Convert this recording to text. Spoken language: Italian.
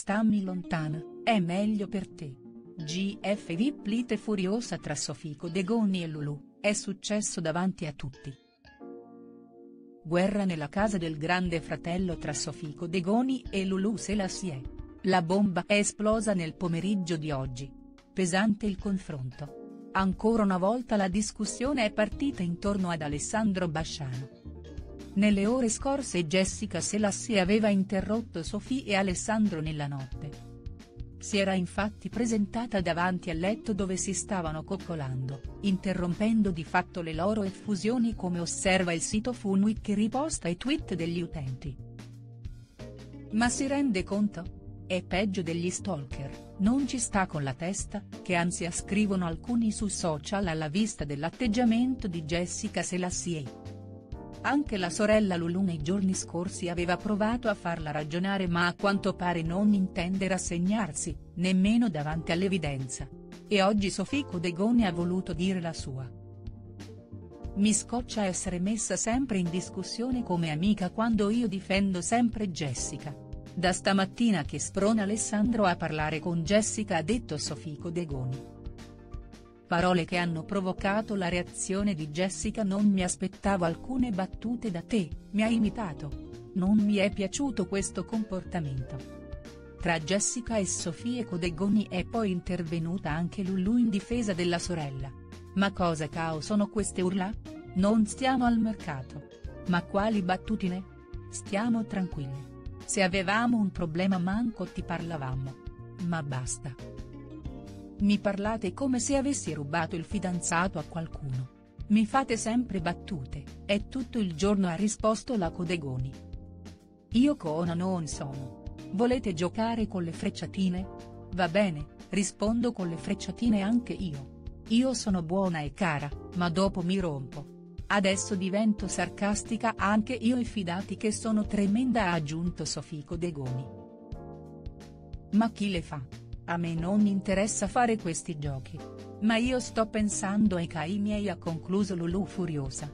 Stammi lontana, è meglio per te. GF VIP lite furiosa tra Sofico Degoni e Lulu, è successo davanti a tutti. Guerra nella casa del grande fratello tra Sofico Degoni e Lulu Selassie. La bomba è esplosa nel pomeriggio di oggi. Pesante il confronto. Ancora una volta la discussione è partita intorno ad Alessandro Basciano. Nelle ore scorse Jessica Selassie aveva interrotto Sofì e Alessandro nella notte. Si era infatti presentata davanti al letto dove si stavano coccolando, interrompendo di fatto le loro effusioni come osserva il sito Funweek che riposta i tweet degli utenti. Ma si rende conto? È peggio degli stalker, non ci sta con la testa, che ansia scrivono alcuni su social alla vista dell'atteggiamento di Jessica Selassie. Anche la sorella Lulu nei giorni scorsi aveva provato a farla ragionare ma a quanto pare non intende rassegnarsi, nemmeno davanti all'evidenza. E oggi Sofico Degoni ha voluto dire la sua. Mi scoccia essere messa sempre in discussione come amica quando io difendo sempre Jessica. Da stamattina che sprona Alessandro a parlare con Jessica ha detto Sofico Degoni. Parole che hanno provocato la reazione di Jessica non mi aspettavo alcune battute da te, mi hai imitato. Non mi è piaciuto questo comportamento. Tra Jessica e Sofie Codegoni è poi intervenuta anche Lulu in difesa della sorella. Ma cosa cao sono queste urla? Non stiamo al mercato. Ma quali battutine? Stiamo tranquilli. Se avevamo un problema manco ti parlavamo. Ma basta. Mi parlate come se avessi rubato il fidanzato a qualcuno. Mi fate sempre battute, è tutto il giorno ha risposto la Codegoni. Io Cona non sono. Volete giocare con le frecciatine? Va bene, rispondo con le frecciatine anche io. Io sono buona e cara, ma dopo mi rompo. Adesso divento sarcastica anche io e fidati che sono tremenda ha aggiunto Sofico Degoni. Ma chi le fa? A me non interessa fare questi giochi. Ma io sto pensando ai cai miei ha concluso Lulu furiosa.